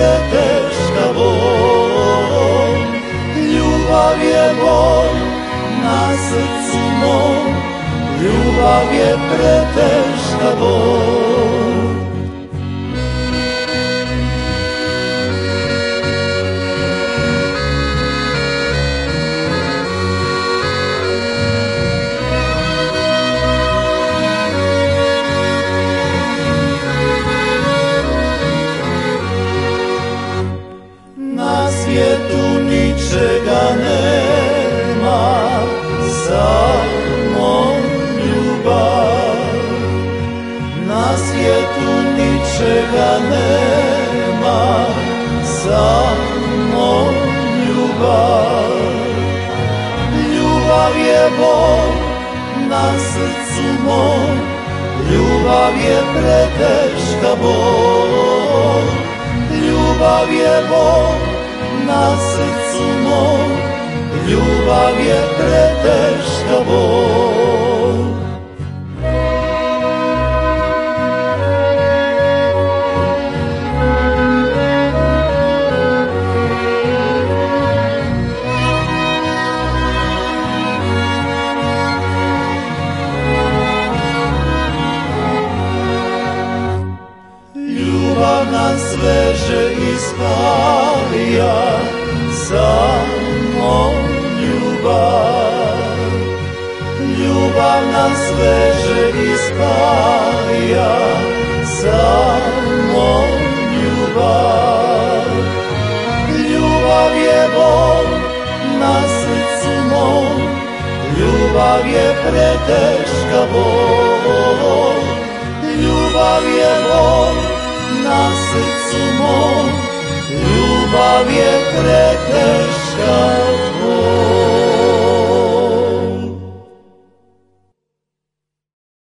je teška bol. Ljubav je bol na srcu mom Ljubav je pred Na svijetu ničega nema Samo ljubav Na svijetu ničega nema Samo ljubav Ljubav je Bog na srcu mom Ljubav je preteška bol srcu mom Ljubav je preteška bol. Ljubav nas veže i spaja Ljubav nas veže i spaja Samo ljubav Ljubav je Bog na srcu mom Ljubav je preteška bol Ljubav je Bog na srcu mom Ljubav je preteška bol